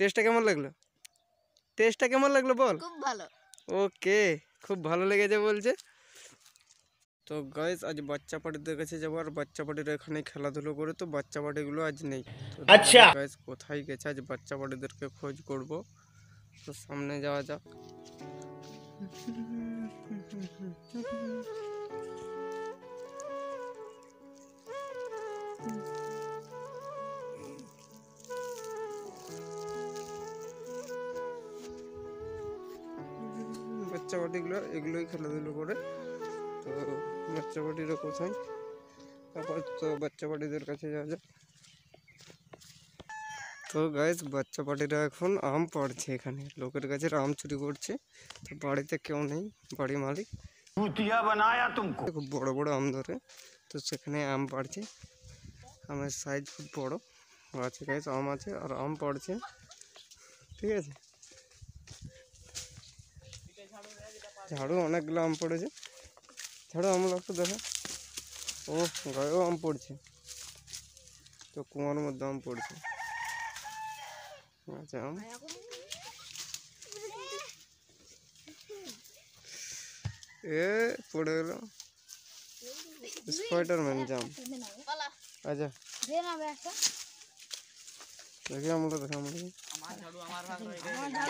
টেস্টটা কেমন লাগল? টেস্টটা কেমন লাগল বল? খুব ভালো। ওকে খুব ভালো লেগেছে বলছে। তো গাইস আজ বাচ্চা পার্টিদের কাছে যাব আর বাচ্চা পার্টিরা এখানে খেলাধুলো করে তো বাচ্চা পার্টিগুলো আজ নেই। আচ্ছা। গাইস কোথায় গেছে? আজ বাচ্চা পার্টিদেরকে খোঁজ করব। তো সামনে যাওয়া যাক। मच्चाबाटीगुलो एगुल खेलाधुलो कर तो बच्चाबाटी रखाई तो बच्चाबाटी का जाए तो गैस बाटी एम पड़े एखे लोकर का आम चुरी कर तो बाड़ी क्यों नहीं बाड़ी मालिक बनाया तुमको खूब बड़ो बड़ो आम धरे तो आम पड़े हमें सैज खूब बड़ो गैस आम आम पड़े ठीक है ঝাড়ু অনেকগুলো আম পড়েছে ঝাড়ু আম লাগতো দেখো ও গায়েও আম পড়ছে তো কুয়ার মধ্যে আম পড়ছে আচ্ছা আম এ পড়ে গেল স্পাইডারম্যান জাম আচ্ছা দেখি আমরা দেখি আমরা দেখি। না তুই বল।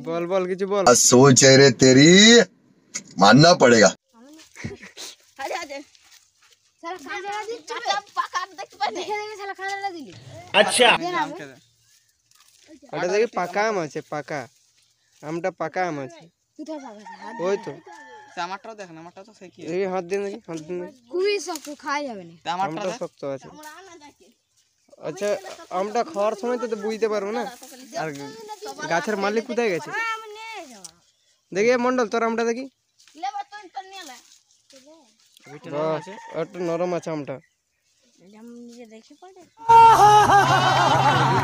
বল বল কিছু বল সোচ রে তেরি মাননা পড়েগা আচ্ছা ওটা দেখি পাকা আম আছে পাকা আমটা পাকা আম আছে ওই তো আমারটাও দেখ আমারটা তো সেই কি হাত দিন হাত দিন খুবই শক্ত যাবে না আমারটা শক্ত আছে আচ্ছা আমটা খাওয়ার সময় তো তো বুঝতে পারব না। আর গাছের মালিক কোথায় গেছে? দেখি মন্ডল তোর আমটা দেখি। একটু নরম আছে আমটা। আমি দেখে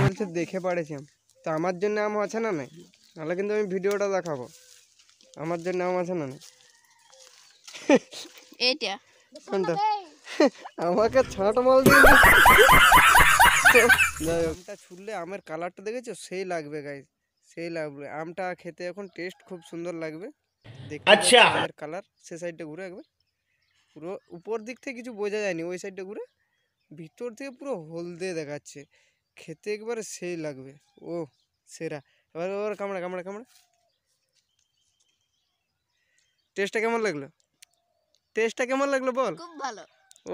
বলছে দেখে পাড়েছি আম। তো আমার জন্য আম আছে না নাই? নাহলে কিন্তু আমি ভিডিওটা দেখাবো। আমার জন্য আম আছে না নাই? এইটা। কোনটা? আমাকে ছাঁট মাল দিয়ে আমটা ছুললে আমের কালারটা দেখেছ? সেই লাগবে গাই সেই লাগবে। আমটা খেতে এখন টেস্ট খুব সুন্দর লাগবে। আচ্ছা। আমের কালার সে সাইডটা ঘুরে একবার। পুরো উপর দিক থেকে কিছু বোঝা যায়নি ওই সাইডটা ঘুরে। ভিতর থেকে পুরো হলদে দেখাচ্ছে। খেতে একবারে সেই লাগবে। ও সেরা। এবার এবার কামড়া কামড়া কামড়া। টেস্টটা কেমন লাগল? টেস্টটা কেমন লাগল বল? খুব ভালো।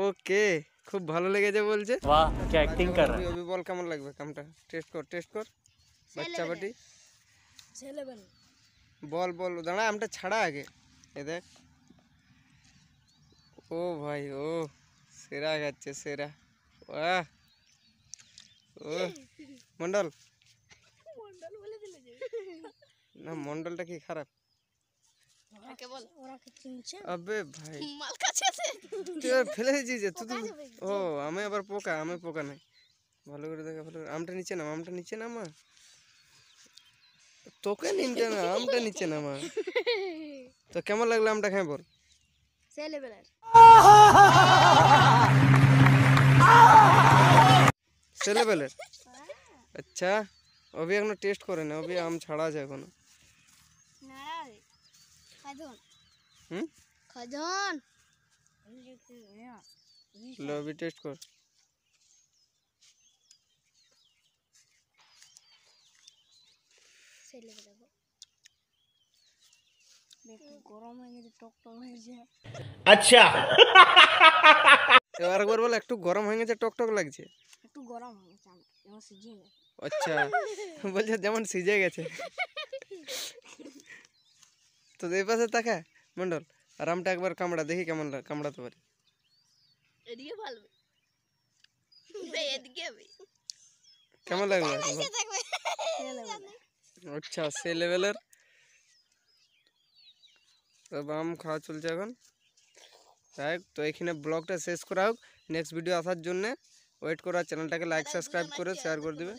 ওকে খুব ভালো লেগেছে বলছে বাহ কি অ্যাক্টিং কর রবি বল কেমন লাগবে কামটা টেস্ট কর টেস্ট কর বাচ্চা বাটি ছেলে বল বল বল দাঁড়া আমটা ছাড়া আগে এ দেখ ও ভাই ও সেরা যাচ্ছে সেরা বাহ ও মন্ডল মন্ডল বলে দিলে না মন্ডলটা কি খারাপ বল। ওরা কি চিনছে? আবে ভাই। মাল কাছে আছে। তুই ফেলে দিয়েছিস যে তুই ও আমি আবার পোকা আমি পোকা নাই। ভালো করে দেখা ভালো করে আমটা নিচে নাম আমটা নিচে নামা। তোকে নিচে না আমটা নিচে নামা। তো কেমন লাগল আমটা খাই বল? ছেলে বেলার। ছেলেবেলের আচ্ছা অভি এখনও টেস্ট করে না অভি আম ছাড়া আছে এখনও। হুম? লবি টেস্ট কর। ছেলে গরম হয়ে গেছে আচ্ছা। বল একটু গরম হয়ে গেছে টক টক লাগছে আচ্ছা। বলছে যেমন সিজে গেছে। তো এই পাশে তাকা মন্ডল। আর আমটা একবার কামড়া দেখি কেমন লাগ- কামড়াতে পারি। এদিকে ভালো। এদিকে হবে কেমন লাগল? দেখবে? আচ্ছা সে লেভেলের তো বাম খাওয়া চলছে এখন। যাই হোক, তো এখানে ব্লগটা শেষ করা হোক। নেক্সট ভিডিও আসার জন্যে ওয়েট করা চ্যানেলটাকে লাইক সাবস্ক্রাইব করে শেয়ার করে দেবে।